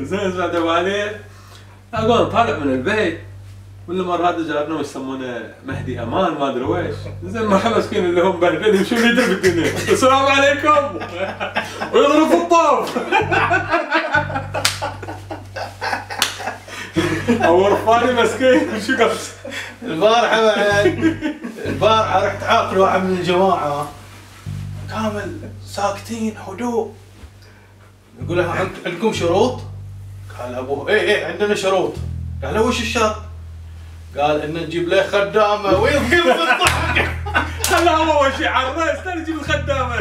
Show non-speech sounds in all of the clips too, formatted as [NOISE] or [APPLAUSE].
زين بعد ابو علي أقول طالع من البيت ولا مرة هذا جارنا يسمونه مهدي أمان ما أدري ويش زين ما مسكين اللي هم مبهدلين شو اللي يدري بالدنيا السلام عليكم. ويضرب الطوف ابو رفاني مسكين. شو قال البارحة بعد البارحة رحت عاقل واحد من الجماعة. كامل ساكتين هدوء. يقول عندكم شروط؟ قال ابوه إيه إيه عندنا شروط. قال له وش الشرط؟ قال إن نجيب له خدامة. ويضرب بالضحك [LAUGHS] خلاه أول شيء عرس ثاني يجيب الخدامة.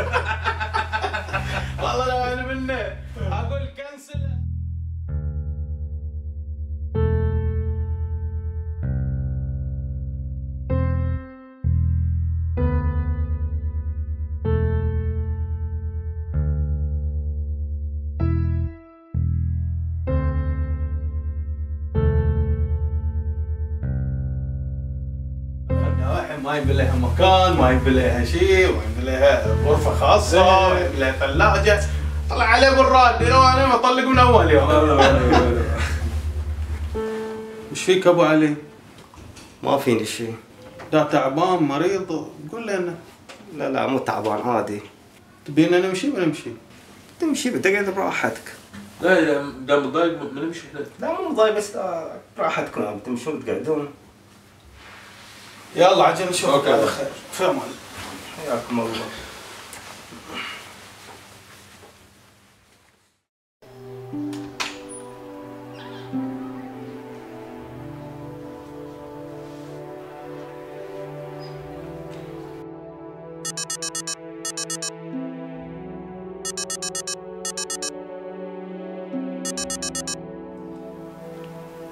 ما يبي لها مكان ما يبي لها شيء ما يبي لها غرفة خاصة ما يبي لها ثلاجة. طلع عليه بالراد أنا بطلق من أول يوم وش فيك أبو علي؟ ما فيني شيء. دا تعبان مريض قول لنا لا لا مو تعبان عادي. تبينا نمشي بنمشي تمشي بتقعد براحتك. لا لا دام مضايق ما نمشي إحنا. لا مو ضايق بس لا، براحتكم عم تمشون تقعدون. يلا عجل نشوفك أوكي. على خير. في أمان حياكم الله.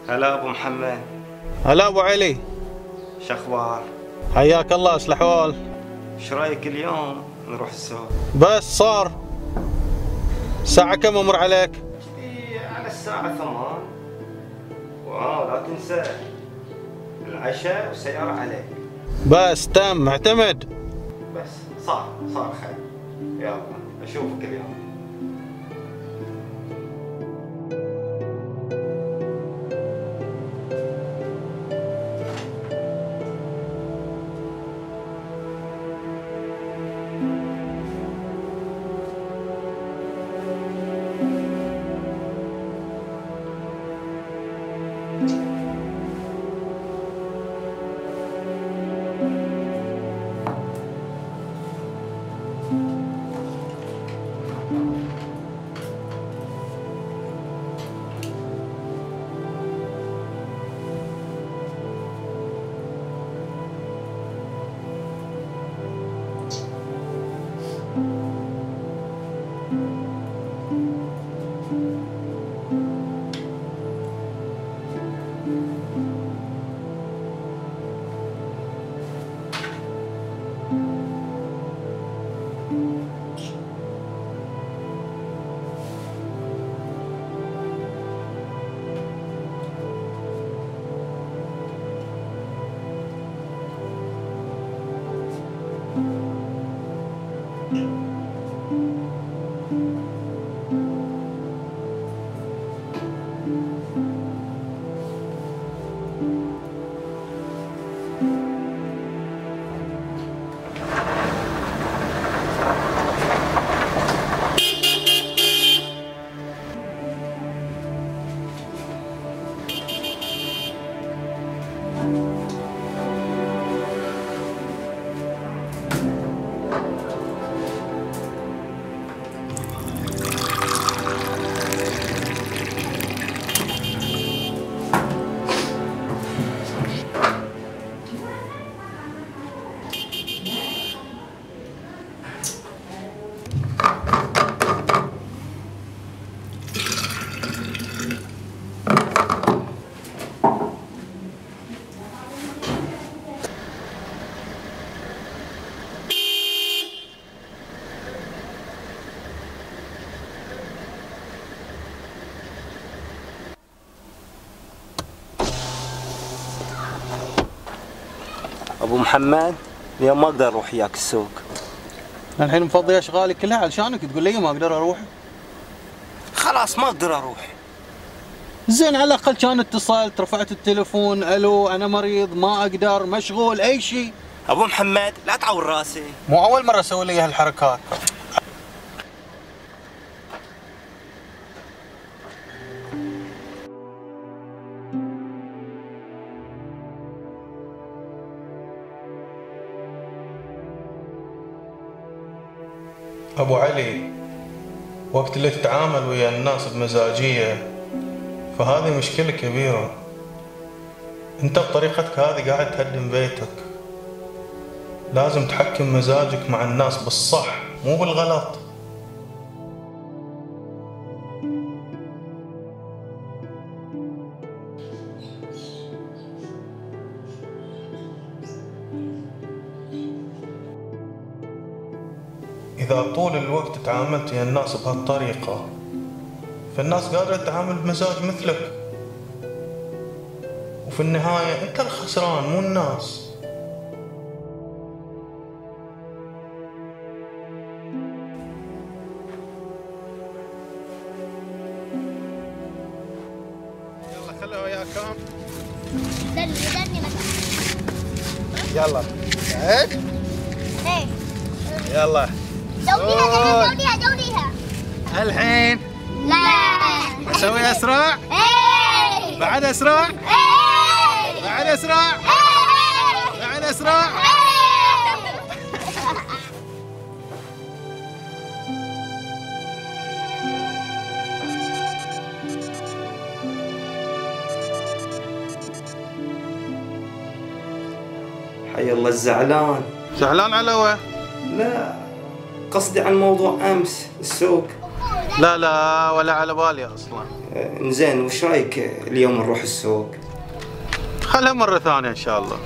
هلا أبو محمد. هلا أبو علي. شخبار حياك الله إيش الاحوال؟ إيش رأيك اليوم نروح السوق؟ بس صار. الساعة كم أمر عليك؟ على الساعة ثمان. واو لا تنسى. العشاء والسيارة عليك. بس تم معتمد بس صار صار خير. يلا أشوفك اليوم. Thank you. أبو محمد اليوم ما أقدر أروح وياك السوق. الحين مفضي اشغالي كلها علشانك تقول لي ما أقدر أروح. خلاص ما أقدر أروح. زين على الأقل كان اتصلت رفعت التليفون ألو أنا مريض ما أقدر مشغول أي شيء. أبو محمد لا تعور راسي. مو أول مرة أسوي لي هالحركات. أبو علي وقت اللي تتعامل ويا الناس بمزاجية فهذه مشكلة كبيرة. أنت بطريقتك هذه قاعد تهدم بيتك. لازم تحكم مزاجك مع الناس بالصح مو بالغلط. إذا طول الوقت تعاملت ويا الناس بهالطريقة فالناس قادرة تتعامل بمزاج مثلك. وفي النهاية أنت الخسران مو الناس. يلا دني دني يلا. إيه. يلا. دوريها دوريها دوريها الحين. لا. أسوي أسرع. إيه. بعد أسرع. إيه. بعد أسرع. إيه. بعد أسرع. حي الله الزعلان. زعلان على وين؟ لا. قصدي عن موضوع أمس السوق. لا لا ولا على بالي أصلا. آه، إنزين وش رأيك اليوم نروح السوق؟ خلها مرة ثانية إن شاء الله.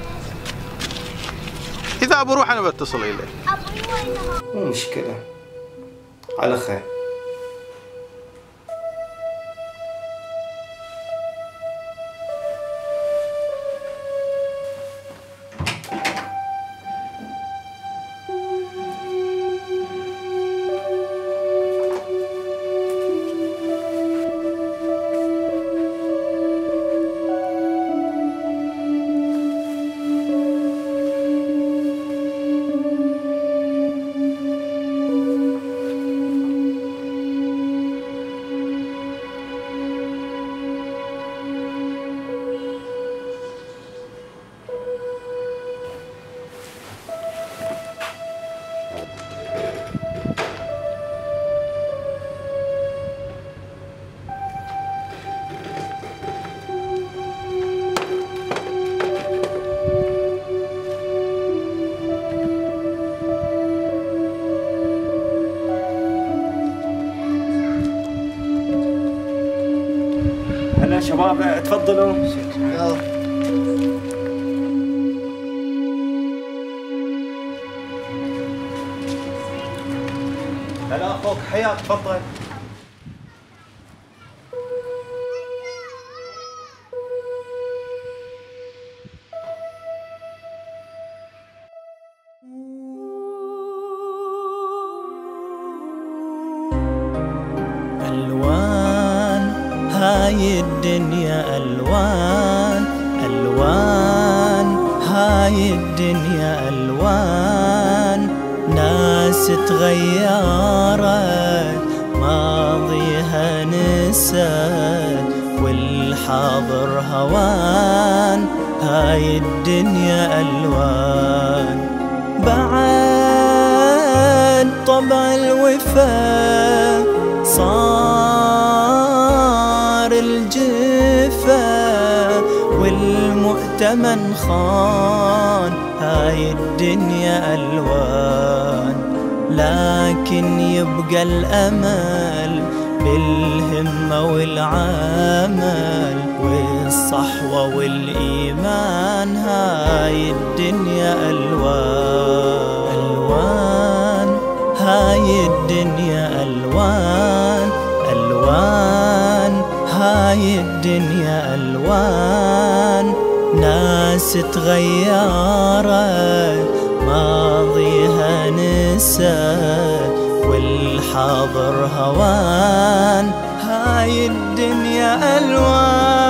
إذا بروح أنا بتصل اليك مو مشكلة. على خير. تفضلوا. هلا أخوك حياك تفضل. هاي الدنيا ألوان ألوان. هاي الدنيا ألوان. ناس تغيرت ماضيها نست والحاضر هوان. هاي الدنيا ألوان. بعد طبع الوفا صار والمؤتمن خان هاي الدنيا ألوان لكن يبقى الأمل بالهمة والعمل والصحوة والإيمان. هاي الدنيا ألوان ألوان هاي الدنيا ألوان ألوان هاي الدنيا ألوان. ناس تغيرت ماضيها نست والحاضر هوان. هاي الدنيا ألوان.